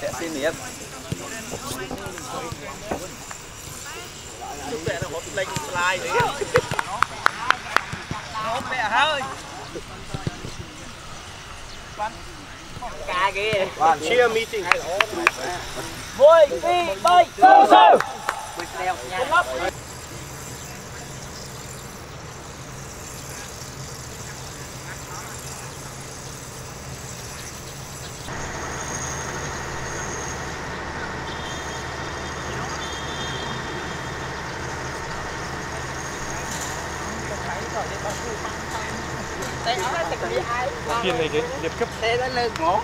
sẽ xin niệm chúc mẹ nó hốt lên slide đấy. Hốt mẹ hơi. Ca kìa Cheer meeting. vui đi bay sâu sâu Tiền này cái điệp cấp. Thế đã lơ cố.